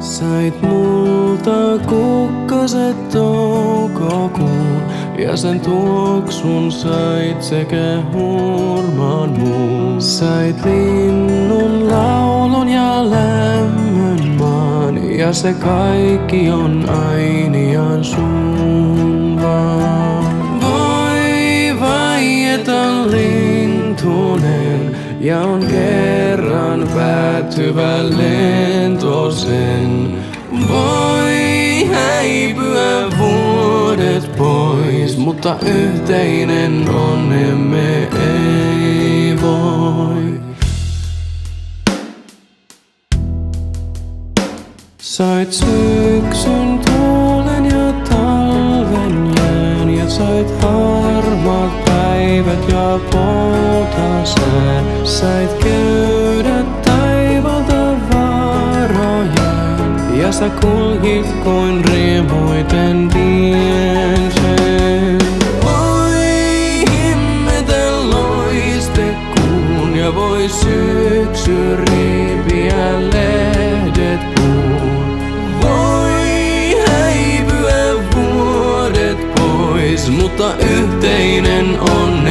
Sait multa kukkaset toukokuun ja sen tuoksun sait sekä hurmaan muun. Sait linnun laulun ja lämmön maan ja se kaikki on ainiaan sun vaan. Voi vaieta lintunen ja on kerran päättyvä lento sen. Voi häipyä vuodet pois, mutta yhteinen onnemme ei voi. Sait syksyn tuulen ja talven jään ja sait harmaat päivät ja poutasään. Sait käydä ja sä kulkit kuin riemuiten tien sen. Voi himmetä loiste kuun ja voi syksy riipiä lehdet puun. Voi häipyä vuodet pois, mutta yhteinen on